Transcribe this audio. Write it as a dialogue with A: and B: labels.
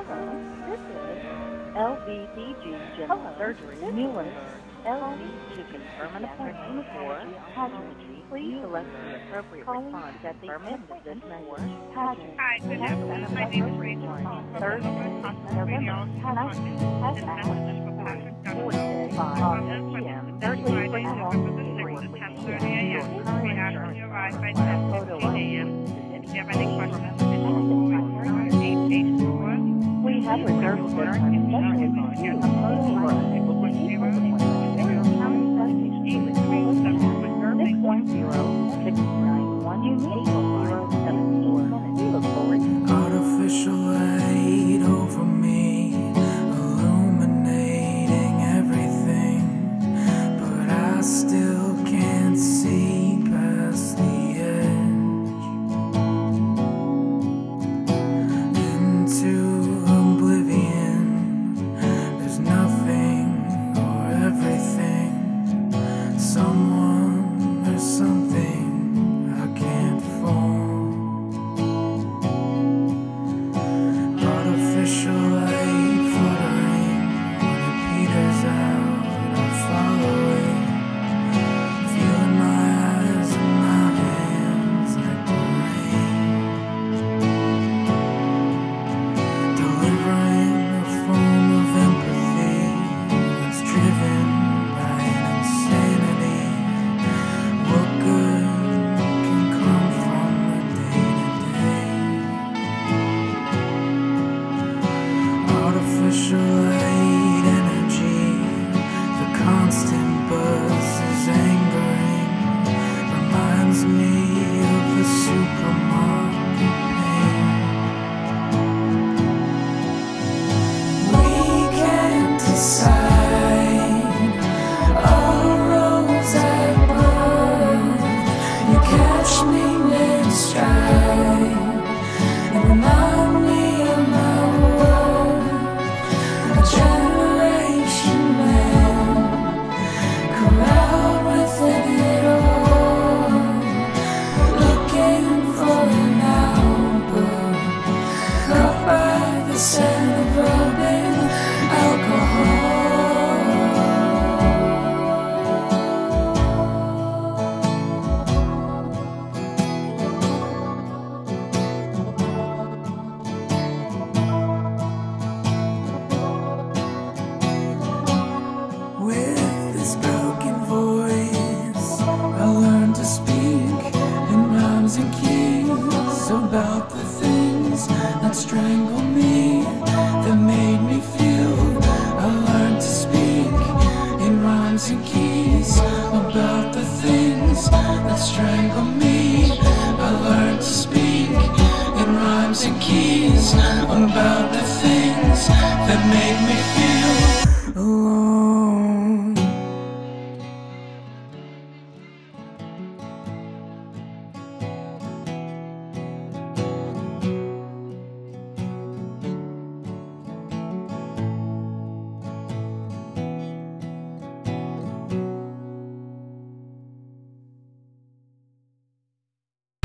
A: Hello, this is LVPG General Surgery, Muhlenberg. LV to confirm an appointment for pageantry. Please select the appropriate response at the end of this message. Pageant.
B: Hi, good afternoon. My name is Rachel.
A: Thursday, November, pageant, has hours, 45 p.m., have reserved
C: catch me mid-stride about the things that strangle me, that made me feel. I learned to speak in rhymes and keys about the things that strangle me. I learned to speak in rhymes and keys about the things that make me feel.